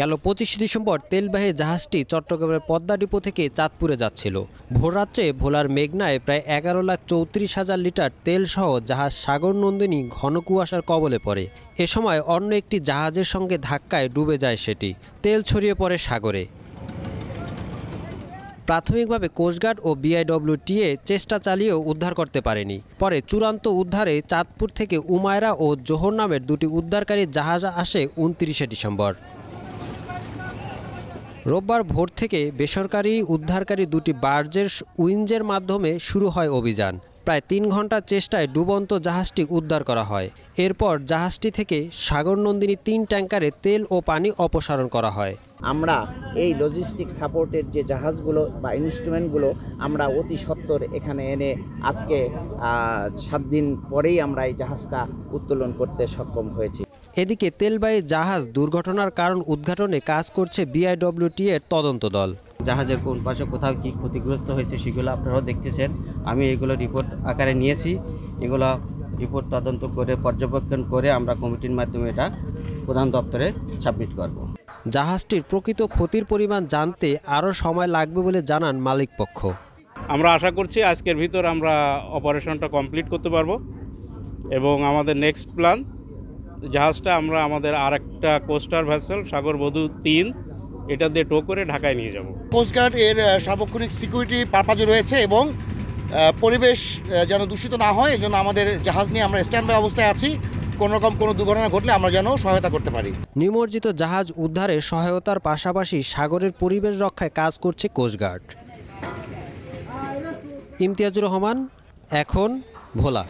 গেল পঁচিশে ডিসেম্বর তেলবাহী জাহাজটি চট্টগ্রামের পদ্মা ডিপো থেকে চাঁদপুরে যাচ্ছিল। ভোররাত্রে ভোলার মেঘনায় প্রায় এগারো লাখ চৌত্রিশ হাজার লিটার তেলসহ জাহাজ সাগর নন্দিনী ঘন কুয়াশার কবলে পড়ে। এ সময় অন্য একটি জাহাজের সঙ্গে ধাক্কায় ডুবে যায় সেটি। তেল ছড়িয়ে পড়ে সাগরে। প্রাথমিকভাবে কোস্টগার্ড ও বিআইডব্লিউটিএ চেষ্টা চালিয়েও উদ্ধার করতে পারেনি। পরে চূড়ান্ত উদ্ধারে চাঁদপুর থেকে উমায়রা ও জোহর নামের দুটি উদ্ধারকারী জাহাজ আসে উনত্রিশে ডিসেম্বর। রোববার ভোর থেকে বেসরকারি উদ্ধারকারী দুটি বার্জের উইঞ্জের মাধ্যমে শুরু হয় অভিযান। প্রায় তিন ঘণ্টার চেষ্টায় ডুবন্ত জাহাজটি উদ্ধার করা হয়। এরপর জাহাজটি থেকে সাগরনন্দিনী তিন ট্যাঙ্কারে তেল ও পানি অপসারণ করা হয়। আমরা এই লজিস্টিক সাপোর্টের যে জাহাজগুলো বা ইনস্ট্রুমেন্টগুলো আমরা অতি সত্বর এখানে এনে আজকে সাত দিন পরেই আমরা এই জাহাজটা উত্তোলন করতে সক্ষম হয়েছি। এদিকে তেলবাহী জাহাজ দুর্ঘটনার কারণ উদ্ঘাটনে কাজ করছে বিআইডব্লিউটি এর তদন্ত দল। জাহাজের কোন পাশে কোথাও কি ক্ষতিগ্রস্ত হয়েছে সেগুলো আপনারাও দেখতেছেন। আমি এগুলো রিপোর্ট আকারে নিয়েছি। এগুলো রিপোর্ট তদন্ত করে পর্যবেক্ষণ করে আমরা কমিটির মাধ্যমে এটা প্রধান দপ্তরে সাবমিট করব। জাহাজটির প্রকৃত ক্ষতির পরিমাণ জানতে আরও সময় লাগবে বলে জানান মালিকপক্ষ। আমরা আশা করছি আজকের ভিতর আমরা অপারেশনটা কমপ্লিট করতে পারব এবং আমাদের নেক্সট প্ল্যান জাহাজটা আমরা আমাদের আরেকটা কোস্টার ভ্যাসেল সাগরবধূ তিন এটা দিয়ে টো করে ঢাকায় নিয়ে যাব। কোস্টগার্ড এর সার্বক্ষণিক সিকিউরিটি পারপাজে রয়েছে এবং পরিবেশ যেন দূষিত না হয় এজন্য আমাদের জাহাজ নিয়ে আমরা স্ট্যান্ড বাই অবস্থায় আছি। কোনো রকম কোনো দুর্ঘটনা ঘটলে আমরা যেন সহায়তা করতে পারি। নিমজ্জিত জাহাজ উদ্ধারে সহায়তার পাশাপাশি সাগরের পরিবেশ রক্ষায় কাজ করছে কোস্টগার্ড ইমতিয়াজুর রহমান এখন ভোলা।